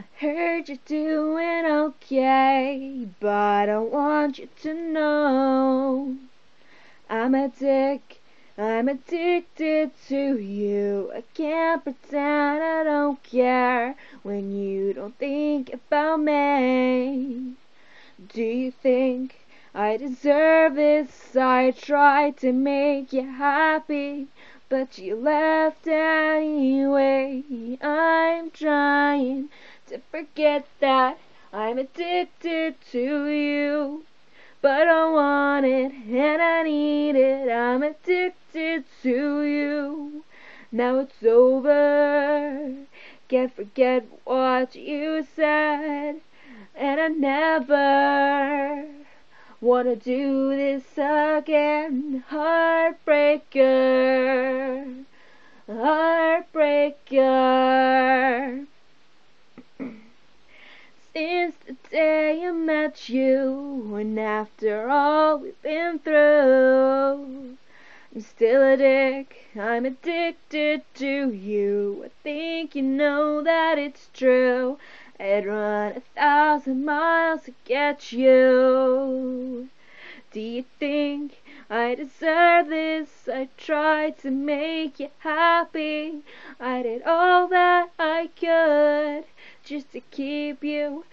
I heard you're doing okay, but I want you to know I'm a dick, I'm addicted to you. I can't pretend I don't care when you don't think about me. Do you think I deserve this? I tried to make you happy, but you left anyway. I'm trying to forget that I'm addicted to you. But I want it and I need it. I'm addicted to you. Now it's over. Can't forget what you said. And I never wanna do this again. Heartbreaker. Heartbreaker. The day I met you, and after all we've been through, I'm still a dick, I'm addicted to you. I think you know that it's true. I'd run a thousand miles to get you. Do you think I deserve this? I tried to make you happy. I did all that I could just to keep you